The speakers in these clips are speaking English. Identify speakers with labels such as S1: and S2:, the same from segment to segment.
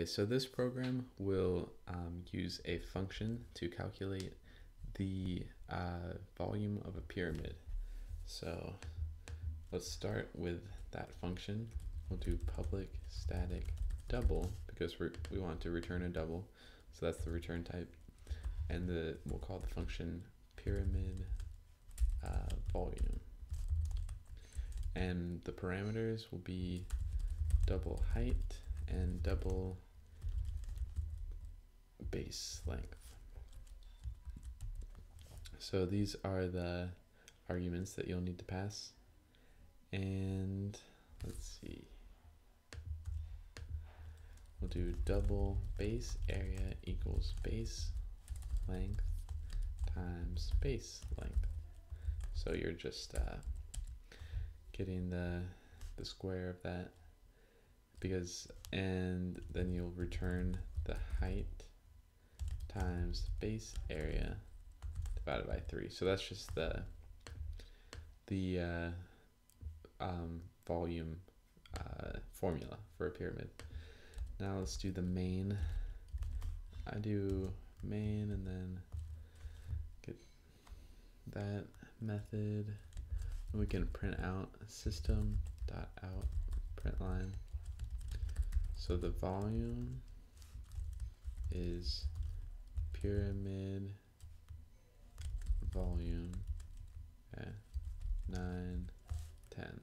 S1: Okay, so this program will um, use a function to calculate the uh, volume of a pyramid. So let's start with that function. We'll do public static double because we we want to return a double. So that's the return type. And the we'll call the function pyramid uh, volume. And the parameters will be double height and double base length. So these are the arguments that you'll need to pass. And let's see. We'll do double base area equals base length times base length. So you're just uh, getting the the square of that because and then you'll return the height times base area divided by 3. So that's just the the uh, um, volume uh, formula for a pyramid. Now let's do the main. I do main and then get that method. And we can print out system dot out print line. So the volume is pyramid volume okay, 9 10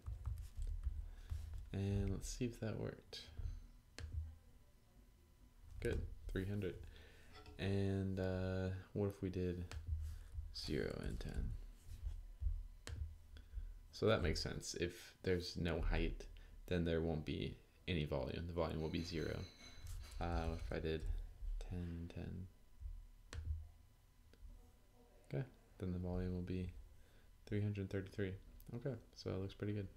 S1: and let's see if that worked. Good 300 and uh, what if we did 0 and 10 so that makes sense. If there's no height then there won't be any volume. The volume will be 0 uh, if I did 10 10 then the volume will be 333. Okay, so it looks pretty good.